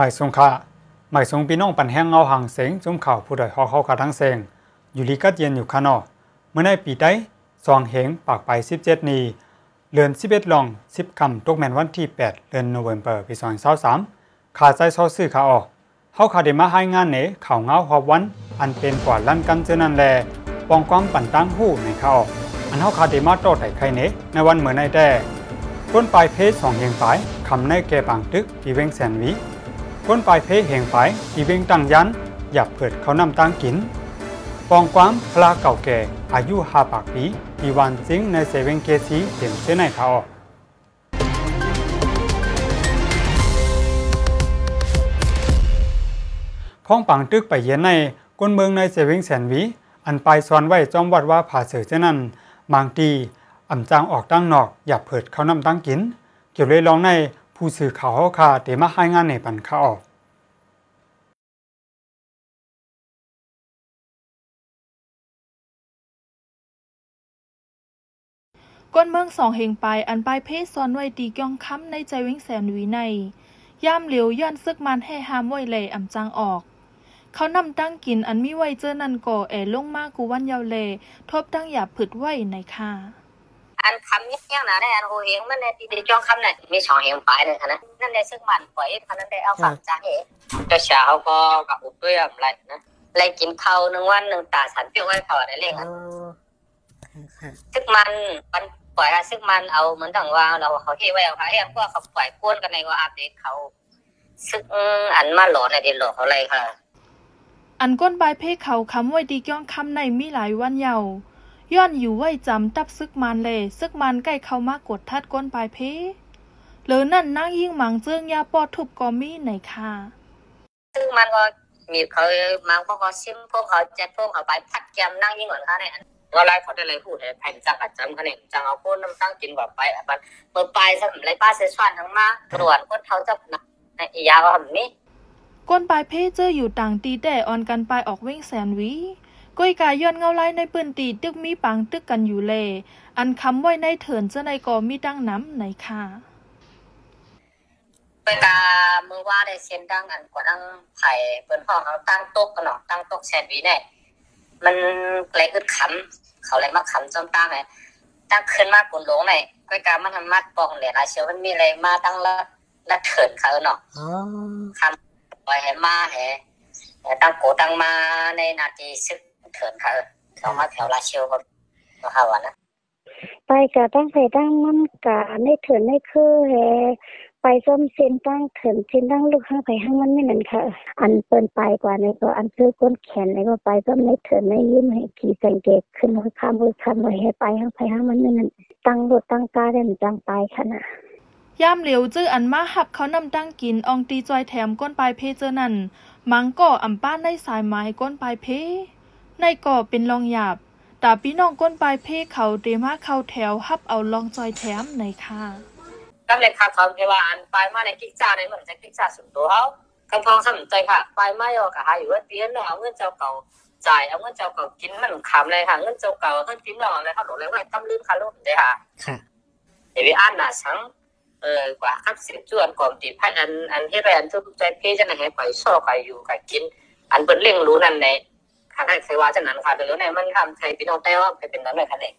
หมายสงขาหมายสงพี่น้องปันแห้งเงาหางเสงจุ่มข่าวผู้ใดฮอเข้าขาทั้งเสงอยู่ลีกัดเย็นอยู่ข้านอเมื่อในปีใดสองเหงปากไป 17 นีเดือน 11ลอง 10คำตกแมนวันที่ 8 เดือนโนเวมเบอร์ปี2023ขาใจซาซื้อขาออกเฮาขาได้มาให้งานเนข่าวเงาฮอบวัน อันเป็นกว่าลั่นกันเจอนันแลปองความปั่นตั้งหู้ในขาวอันเฮาขาได้มาโตไถไข่เนในวันเหมือนในแต่ก้นปลายเพศสองเฮงปลายคำในแก่ปางตึกที่เวงแสนวี ก้นปลายเพศเฮงปลายที่เวงตั้งยัน อยากเปิดเขานำตั้งกิน ปองความพลาเก่าแก่อายุหาปากปีที่วันจริงในเซเว่นเคซีเต็มเส้นในเขาข้องปังตึกไปเย็นในก้นเมืองในเซเว่นแสนวี อันไปซ้อนไว้จอมวัดว่าผ่าเสือเจ้านั้น บางตีอ่ำจางออกตั้งนอก อย่าเผิดเขานำตั้งกิน เกี่ยวเลยลองใน ผู้สื่อข่าวเขาคาเตมาให้งานในปันเขาออกก้นเมืองสองเฮงไปอันปลายเพศซ้อนไว้ตีกองค้ำในใจวิ่งแสนวีในย่ามเหลียวย้อนซึกมันให้หามไว้เลยอ่ำจางออก เขานำตั้งกินอันมีไว้เจอนันก่อแอลงมากกูวันยาวเลทบตั้งหยาบผึดไว้ในค่ะ อันคำนี้ยังนะได้อันโหเฮงมันในตีจองคำเนี่ยมีสองเฮงไปเลยนะนั่นได้ซึ่งมันปล่อยคันนั้นได้เอาฝากจ้าเหจะเช้าก็กับอุปด้วยอะไรนะไรกินข้าวหนึ่งวันหนึ่งตาสันเปียวไว้พอได้เลยครับซึ่งมันมันปล่อยซึ่งมันเอาเหมือนต่างว่าเราเขาเฮไว้เอาเขาเฮพวกเขาปล่อยก้นกันในว่าอัปเดตเขาซึ่งอันมาหลอในดินหลอเขาเลยค่ะ อันก้นใบเพเขาคำไว้ดีก้องคำในมีหลายวันเยา ย้อนอยู่ไว้จำตับซึกมันเลยซึกมันใกล้เข้ามากดทัดก้นปลายเพหรือนั่นนั่งยิ่งหมังเจื้องยาปอดทุบกอมีไหนค่ะซึ่งมันก็มีเขามังพวกเขาซิมพวกเขาจะพวกเขาไปพัดแกมนั่งยิ่งเหมือนเขาเนี่ยก็ไล่เขาได้เลยพูดแผ่นจังอัดจำเขาเนี่ยจังเอาพูดน้ำตั้งกินแบบไปบันเมื่อไปสำไรป้าเซชวนทั้งมาตรวจคนเขาจะในยาก็แบบนี้ก้นปลายเพเจออยู่ต่างตีแต่ออนกันปลายออกเว้งแสนวี ก้อยกายย้อนเงาไล่ในปืนตีตึกมีปังตึกกันอยู่เล อันคำไว้ในเถินเจ้าในกอมีดังน้ำไหนค่ะก้อยกาเมื่อว่าได้เซ็นดังอันกว่าดังไผ่เปิ้นห้องเขาตั้งโต๊ะกันเนาะตั้งโต๊ะแซนวีเนี่ยมันเลยอึดขำเขาเลยมาขำจอมตั้งไงตั้งขึ้นมากกุนหลงไหนก้อยกามันทำมัดปองเหลยอาเชียวมันมีอะไรมาตั้งละละเถินเขาเนาะคำปล่อยให้มาให้ตั้งโกตั้งมาในนาทีซึก เถินค่ะสองมาแถวลาเชียวก็ก็หาวันนะไปกะตั้งใส่ตั้งมันกะในเถินในคือแฮไปส้มเส้นตั้งเถินเส้นตั้งลูกห้างไปห้างมันไม่นั่นค่ะ อันเปิ้นไปกว่าในก็อันคือก้นแขนในก็ไปส้มในเถินในยิ้มให้ขี่ใส่เด็กขึ้นหัวข้ามหัวข้ามไว้ให้ไปห้างไปห้างมันไม่นั่นตั้งรถตั้งกาได้จังไปค่ะนะย่ามเหลียวจื้ออันมาหับเขานำตั้งกินอองตีจอยแถมก้นปลายเพเจอนั่นมังก่ออำป้านในสายไม้ก้นปลายเพ ในก่อเป็นรองหยาบตาพี่น้องก้นปลายเพเขาเตมาเข้าแถวฮับเอาลองจอยแถมในค่ะก็เลยค่ะเขาเทวาอันปลายมาในกิจจาในเหมือนจะกิจจาสุดตัวเขาคำพองสนใจค่ะปลายมาอยู่กับหาอยู่ว่าเตี้ยนเอาเงินเจ้าเก่าจ่ายเอาเงินเจ้าเก่ากินมันขำเลยค่ะเงินเจ้าเก่าเงินจิ้มเราอะไรเขาหลงเลยว่าตั้มลืมคารุได้ค่ะค่ะเดี๋ยวอ่านหนาสังเออกว่าครับสิบจวนก่อนตีพันอันอันที่แรนทุกใจเพจะไหนให้ไปซ่อไปอยู่กับกิน อันเปิดเลี้ยงรู้นั่นใน ค่ะใครว่าจะนั้นค่ะเดี๋ยวในมันทำใครพี่น้องแต่ว่าไปเป็นนั้นเลยค่ะเนี่ย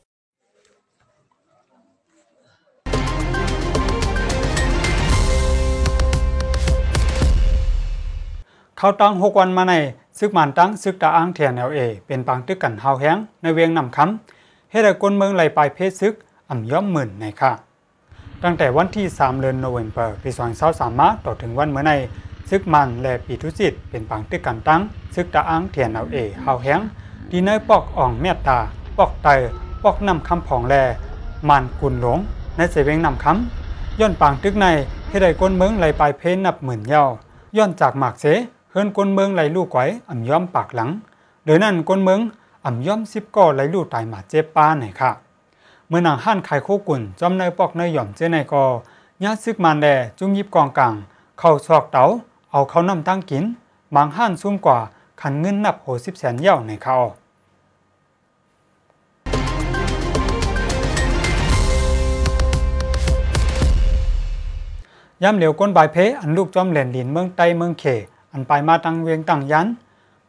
เขาตั้งหกวันมาในซึกมันตั้งซึกตาอ้างเทียนเอลเอเป็นปางตึกกันเฮาแห้งในเวียงนำคำเฮดให้คนเมืองไหลไปเพศซึกอ่ำย่อมหมื่นในค่ะ ตั้งแต่วันที่ 3 เดือนโนเวมเบอร์ปี2023มาต่อถึงวันเมื่อใน ซึกมันและปีทุจิตเป็นปางตึกกันตั้งซึกตาอ้างเทียนเอลเอเฮาแห้งดีเนยปอกอ่องเมตตา ปอกไตปอกนำคำผ่องแลมันกุนหลง ในเสเวงนำคำย้อนปางตึกในให้ได้ก้นเมืองไหลไปเพนนับหมื่นเยาย้อนจากหมากเสเฮิรนก้นเมืองไหลลูกไว้อ่ำย่อมปากหลังโดยนั่นก้นเมืองอ่ำย่อมสิบก่อไหลลูกตายหมาเจ็บป้าไหนค่ะเมื่อนางห้านไข่โคกุ่นจอมในปอกในหย่อมเจในกอญาซึกมันแดจุ้มยิบกองกลาง เข้าซอกเตา เอาเขานำตั้งกิน บางห้านซุ่มกว่าขันเงินนับโหสิบแสนเย่าในเขาย่ำเหลียวก้นบายเพอันลูกจอมแหลนลินเมืองใต้เมืองเข อันไปมาตั้งเวียงตั้งยัน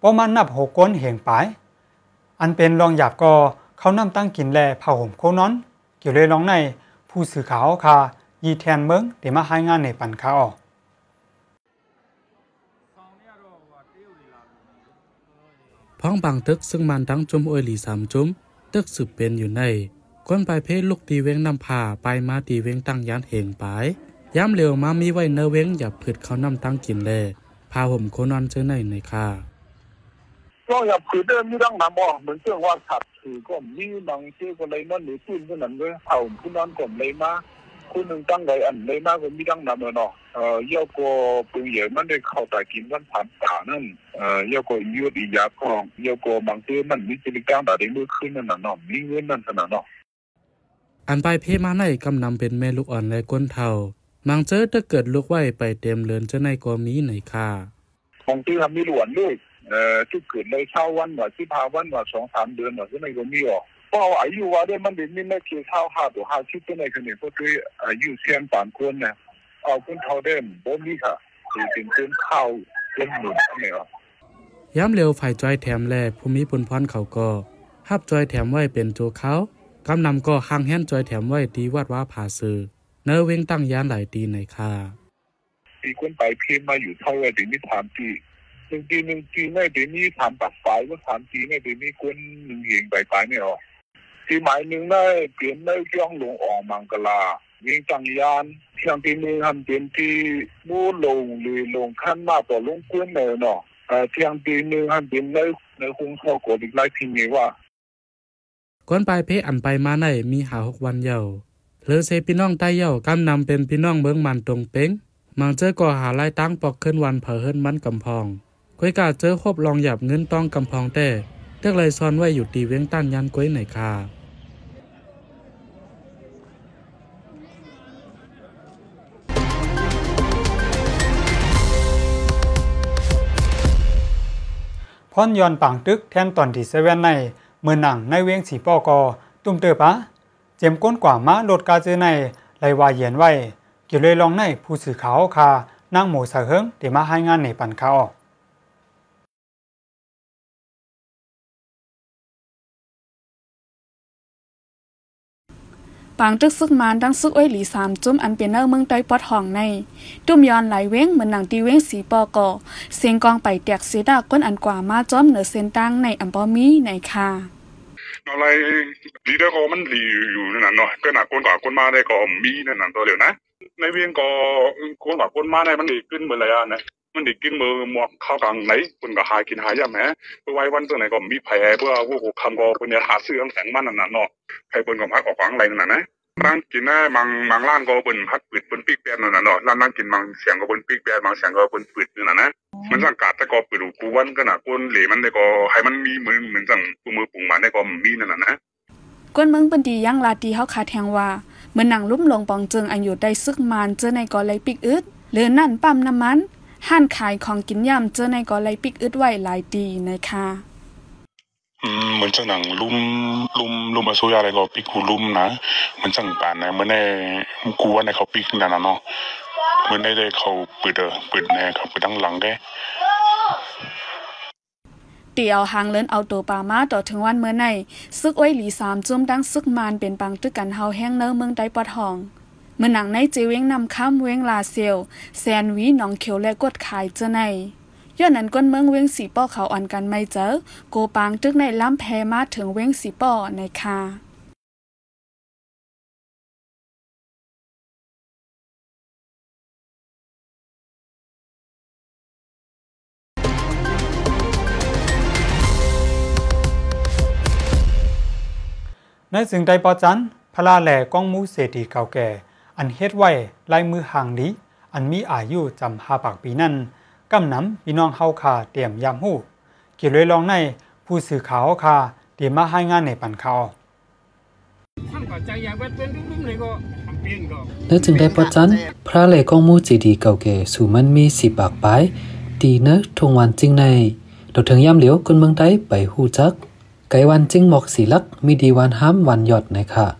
ประมาณนับหกก้นเหงปาย อันเป็นรองหยาบกอเขานำตั้งกินแลผ้าห่มโคนอน เกี่ยวเลยลองใน ผู้สื่อข่าวคายีแทนเมืองเดี๋ยวมาให้งานในปันคาออก พ้องบางตึกซึ่งมันทั้งจุมอวยหลีสามจุม ตึกสืบเป็นอยู่ในก้นปลายเพศลูกตีเว้งนำพาไปมาตีเว้งตั้งยานเหงปายย้ำเร็วมามีไว้เนเว้งอย่าผืดเขานำตั้งกินแลพาผมโคนอนเจอในในค่ะก็อย่าผืนเดิมไม่ต้องนำบ่เหมือนเชื่อว่าขัดถือก็มีบางเชื่อก็เลยมันหรือพูดก็นั้นเลยเอาผู้นั้นก็เลยมา คุณหนึ่งตั้งเลยอันเลยมาก็มีตั้งนำเนาะเอ่อยกก็ปืนใหญ่มันได้เข้าตากินวันผ่านตานั่นเอ่อยกก็ยืดอียาของยกก็บางทีมันมีจิตกลางแต่ได้มือขึ้นนั่นน่ะเนาะมีเงินนั่นขนาดเนาะอันปลายเพมาในกำนำเป็นแม่ลูกอ่อนและก้นเทามังเจอถ้าเกิดลูกไว้ไปเต็มเลือนเจะในก็มีในค่ะของที่ทำมีหลวนด้วยเอ่อที่เกิดเลยเช่าวันว่าที่พาวันว่าสองสามเดือนว่าที่ในก็มีออก พราะอายุว่าได้มันเป็นมีไม่เกี่ยวเท่าห้าตัวห้าชิดตัวในคนนี้ก็ด้วยอายุเสียนปานคนนี่ยเอาคนเท่าเดิมบ่มีค่ะคือเป็นเกินข้าวเกินหมื่นเนี่ยย้ำเร็วฝ่ายจอยแถมแลภูมิพลพรเขาก็ฮับจอยแถมไว้เป็นโจเขากำนำก็ห่างแห่นจอยแถมไว้ตีวัดว่าผาซื้อเนอเวงตั้งยานหลายตีในค่ะปีคนไปเพียมาอยู่เท่าไหร่เดี๋ยวนี้ถามปีหนึ่งปีหนึ่งปีไม่เดี๋ยวนี้ถามปัดไฟว่าถามปีไม่เดี๋ยวนี้คนหนึ่งเหงไปไปไม่ออก ที่หมายหนึ่งได้เปลี่ยนได้จ้องลงออกมังกลาวิ่งจังยานเที่ยงที่มือทำเป็นที่มู่ลงหรือลงขั้นมาต่อลงเพื่อนเนอเนาะเอ่อเที่ยงที่มือทำเป็นในในคงเข้ากดอีกหลายทีนี้ว่าก้นไปเพอันไปมาในมีหาหกวันเยาเหลือเซพี่น้องใต้เยากำนำเป็นพี่น้องเบิ้งมันตรงเป้งมังเจอก่อหาไล่ตั้งปอกขึ้นวันเผอเฮิรนมันกำพองก้อยกาเจอครบลองหยับเงินต้องกำพองแต่ เลือกเลยซ่อนไว้อยู่ตีเว้งตั้นยันก้อยไหนค่ะพอนยอนปังตึกแทนตอนที่เซเว่นในเมือหนังในเวียงสีปอกอตุ้มเตอปะเจมก้นกว่ามาโลดกาเจอในไรวาเย็นไว้ เกี่ยวเลยลองในผู้สื่อข่าวคานั่งหมูสะเฮิงเดี๋ยวมาให้งานในปันข่าว ปางตึกซึกมานดังซึกอ้อยหลีสามจุ้มอันเป็นเนอเมืองใต้ปอดห้องใน ตุ้มยอนไหลเว้งเหมือนหนังตีเว้งสีปอกอเสียงกองไปแตกเสียดาก้นอันกว่ามาจ้อมเหนือเส้นตั้งในอัมปอมีในค่ะอะไรลีเดอร์ก็มันลีอยู่นั่นหน่ะเนาะก็หนักคนกว่าคนมาได้ก็มีนั่นน่ะตัวเดียวนะในเวียงก็คนกว่าคนมาได้มันดีขึ้นเหมื่อไรอะนะ มันดีขึ้นมือหมวกเข้ากลางไหนคนก็หากินหายามแหมเพื่อไว้วันตัวไหนก็มีแผลเพื่อพวกคำก็คนเนี่ยหาซื้อแสงมันนั่นน่ะเนาะใครเปิ้นก็พักออกฟังอะไรนั่นน่ะนะร้านกินแนะบางบางร้านก็เปิ้นพัดปิดเปิ้นปีกแปนนั่นน่ะเนาะร้านนั่งกินบางเสียงก็เปิ้นปีกแปนบางเสียงก็เปิ้นปิดนั่นน่ะนะมันสังกัดแต่ก็ปิดกูวันก็น่ะคนเหลมันได้ก็ให้มันมีเหมือนเหมือนสั่งปูมือปุ่งมันได้ก็มีนั่นน่ะนะก้นเมืองปันดียังลาตีเฮาขาแทงว่าเหมือนหนังลุ่มลงปองเจิงอันอยู่ได้ซึกมานเจอในกอไลปิกอึดหรือนั่นปั๊มน้ำมัน ห้านขายของกินยำเจอในกอไลปิกอึดไว้หลายตีนะคะอืมเหมือนจะหนังลุ่มลุ่มลุ่มอาโซยาอะไรก็ปิกูลุ่มนะเหมือนสั่งป่านนะเหมือนในกูว่าในเขาปิกนั่นน่ะเนาะเหมือนในได้เขาเปิดเออเปิดแน่เขาเปิดดังหลังได้เตียวหางเลินเอาตัวปามาต่อถึงวันเมื่อในซึกอ้อยหลีสามจุ้มดังซึกมานเป็นปังตึกกันเฮาแห้งเนอเมืองใต้ปอดห้อง เมื่อหนังในเจเวงนำข้ามเวงลาเซียวแซนวีหนองเขียวและกดขายเจอในย้อนนั้นก้นเมืองเวงสีป้อเขาอ่อนกันไม่เจอโกปางตึกในล้ำแพมาถึงเวงสีป้อในคาในสิ่งใดปอจันพลาแหล่ก้องมูเศรษฐีเก่าแก่ อันเฮ็ดไว้ลายมือห่างดี อันมีอายุจำหาปากปีนั้นกำนำพี่น้องเฮาคาเตรียมยามหู้เกี่ยวเลยลองในผู้สื่อข่าวคาเตรียมมาให้งานในปันข่าวเนื้อจึงได้ปอจัน พระเลกองมูจีดีเก่าแก่สู่มันมีสิบปากปายตีเนื้อทงวันจริงในดอกถึงย่ำเหลียวคนเมืองไต้ไปหูจัก ไกวันจริงหมอกสีลัก มีดีวันห้ามวันหยอดนะคะ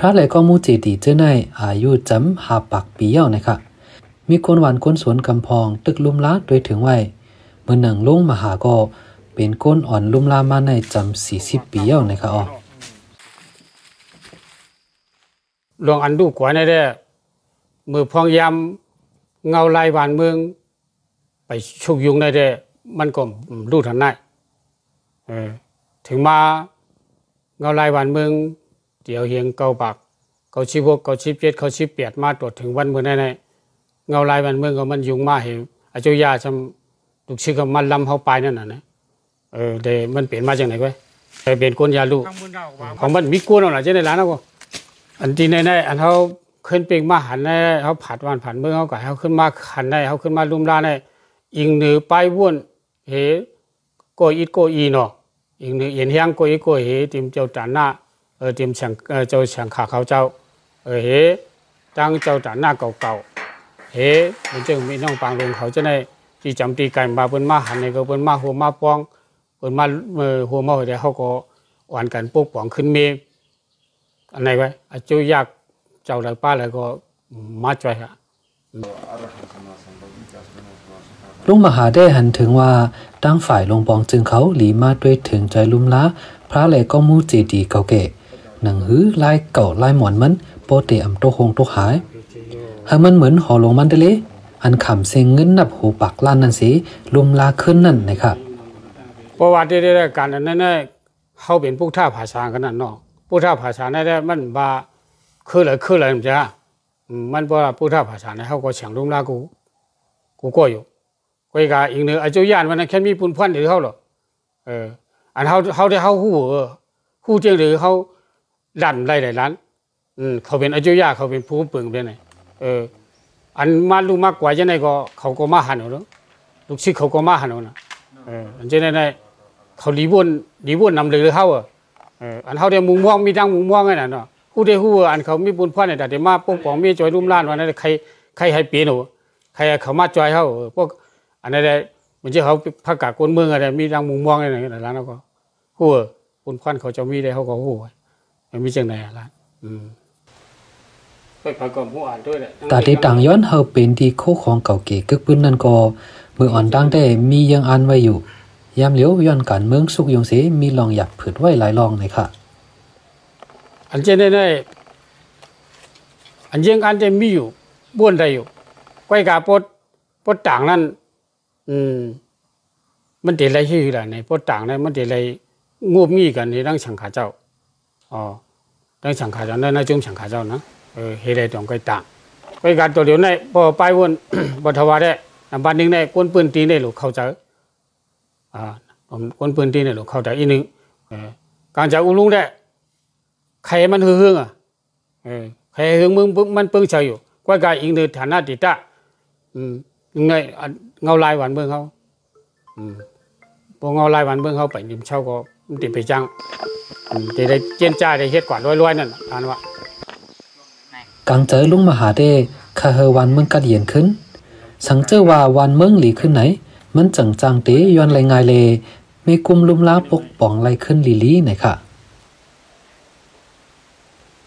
พระเลกองมูจีดีเจ้าในอายุจำหาปากปีเย้านะคะมีคนหวานคนสวนกำพอง ตึกลุมล้าโดยถึงไว้เมื่อหนังลุงมหาก็เป็นก้นอ่อนลุมลามาในจำสี่สิบปีแล้วนะครับอ๋อลองอันดูกว่าในเด้มือพองยำเงาลายหวานเมือง ไปชุกยุงในเด้มันก็รู้ทันได้เออถึงมาเงาลายหวานเมือง เดี๋ยวเฮียงเกาปากเขาชิบกเขาชิบเจ็ดเขาชิบเปียดมาตรวจถึงวันเมื่อไหนเงาลายหวานเมืองก็มันยุงมาเห็นอาจุยาชำลูกชิก็มันลำเขาไปนั่นน่ะนะเออเดมันเปลี่ยนมาจากไหนไว้แต่เปลี่ยนก้นยาลูกของมันมีก้นเอาหน่ะเจ้ในร้านนะก็อันที่ในในอันเขาขึ้นเปียงมาหันในเขาผัดวันผัดเมื่อเขาก็เขาขึ้นมาขันในเขาขึ้นมาลุ่มล่าในอิงเหนือไปว่นเฮโกอีโกอีเนาะอิงเหนือเย็นเฮียงโกอีโกเฮติมเจ้าจานหน้า เออติมเฉียงเออเจ้าเฉียงขาเขาเจ้า เออเฮตั้งเจ้าจานหน้าเก่าๆเฮมันจึงมีน้องปางลงเขาจะในที่จำตีกันมาเปิ้นมาหันในก็เปิ้นมาหัวมาป้องเปิ้นมาเออหัวมาเดี๋ยวเขาก็หวานกันปกป้องขึ้นเมฆอันไหนไว้อาจุยากเจ้าหลักป้าแล้วก็มาจ่อยฮะลุงมหาได้หันถึงว่าตั้งฝ่ายลงปองจึงเขาหลีมาด้วยถึงใจลุ่มล้าพระแหลก็มูเจดีเก่าเกะ นังหื้อลายเก่าลายหมอนมันโปเตอำโตคงโตหายหามันเหมือนหอลงมันเดเลยอันขำเซงเงินนับหูปักล้านนั่นสิลุมลาขึ้นนั่นนะครับเพราะว่าที่ได้การอันนั้นเขาเป็นผู้ท่าภาษากันนั่นเนาะผู้ท่าภาษานั่นมันบาคืออะไรคืออะไรมันจะมันบอกว่าผู้ท่าภาษาเนี่ยเขาก็เฉียงลุมลากูกูก็อยู่ก็อีกอีกหนึ่งอาจุยานมันแค่มีปุ่นพันหรือเขาหรอเอออันเขาเขาได้เขาหู้เออหู้เจียงหรือเขา ดันไรหลายล้านอืมเขาเป็นอาจุยาเขาเป็นผู้ปึงเป็นไงเอออันมาลูกมากกว่าจะไหนก็เขาก็มาหันเอาแล้วลูกศิษย์เขาก็มาหันเอานะเอออันจะไหนไหนเขาลีวนลีวนนำเลยเขาอะเอออันเขาเดียมุงม่วงมีทางมุงม่วงไงน่ะเนาะผู้ใดฮู้อันเขามีบุญพันเนี่ยแต่เดี๋ยวมาปกป้องมีจอยลุ่มล้านวันนั้นใครใครให้เปลี่ยนหนูใครเขามาจอยเขาพวกอันนั้นได้มันจะเขาพักกากคนเมืองอะไรมีทางมุงม่วงอะไรนั่นแล้วก็ฮู้บุญพันเขาจะมีได้เขาก็ฮู้ มันมีจังไหนล่ะอืมตาที่ต่างย้อนเฮาเป็นที่โคของเก่าเก๋กึกปืนนั่นก็มืออ่อนดังได้มียังอันไว้อยู่ยามเหลียวย้อนการเมืองสุกยงเสมีลองหยับผืดไว้หลายลองเลยค่ะ อันเจนได้อันยังอันจะมีอยู่บ้วนได้อยู่ก้อยกาปดปดต่างนั้น อืม มันเดี๋ยวอะไรชื่ออะไรในปดต่างนั้นมันเดี๋ยวอะไรงูมีกันในดังสังขาเจ้าอ๋อดังสังขาเจ้า นั่นนะจุ่มสังขาเจ้านะเออเฮเลตรงก้อยต่างก้อยการตัวเดียวในพอไปวนบทวาได้นำบันนึ่งในกวนปืนตีในหลูกเข้าใจอ่ากวนปืนตีในหลูกเข้าใจอีนึงเออการจะอุ้ลุงได้ใครมันหึงอะเออใครหึงมึงมันเปิ้งเฉยอยู่ก้อยกาอีกในฐานะติตะอืมไงเงาลายหวานเบิ่งเขาอืมพอเงาลายหวานเบิ่งเขาไปยิมเช่าก็ มันติดไปจังอืมได้เจียนจ่ายได้เฮ็ดกว่ารวยๆนั่นอ่านว่ากังเจอลุงมหาเดคาเฮวันเมืองกัดเย็นขึ้น สังเจอว่าวันเมืองหลีขึ้นไหน มันจังจังเตย้อนไรง่ายเลมีกุมลุมลาปกป้องไรขึ้นลีลีไหนค่ะ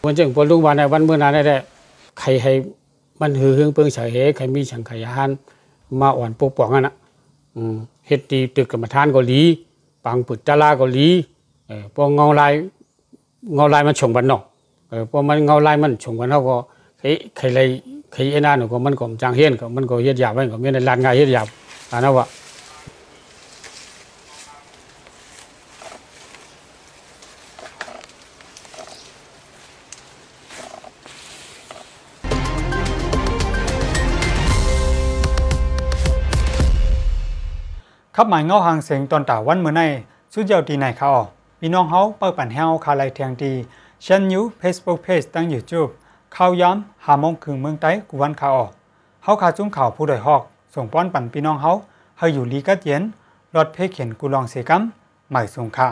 วันจึงพอลุงวันในวันเมื่อนานได้ใครให้มันหือหึงเปิงเฉยใครมีฉังขยานมาอ่อนปกป้องอะนะอืมเฮ็ดดีตึกกรรมฐานก็ลี ปังปุตตะลาก็ลีเออพอเงาลายเงาลายมันชงบันนอกเออพอมันเงาลายมันชงบันเฮาก็เฮ้ยใครเลยใครไอ้นาหนูก็มันก็จางเฮียนก็มันก็เฮ็ดหยาบมันก็มีในลานงานเฮ็ดหยาบอันนั้นว่า ขับหมายเงาหางเสียงตอนตาวันเมื่อในสุดยอดตีไหนเขาออกพี่น้องเฮาเปิดปั่นเฮาคาไลเทียงตีเช่นยูเฟซบุ๊กเพจตั้งยูทูบข่าวย้ำหามงครึ่งเมืองใต้กุวันข่าวออกเฮาขาจุ้มข่าวผู้โดยหอก ส่งป้อนปั่นพี่น้องเฮาให้อยู่ลีกัดเย็นรถเพเขียนกูลองเสกัมหมายส่งค่ะ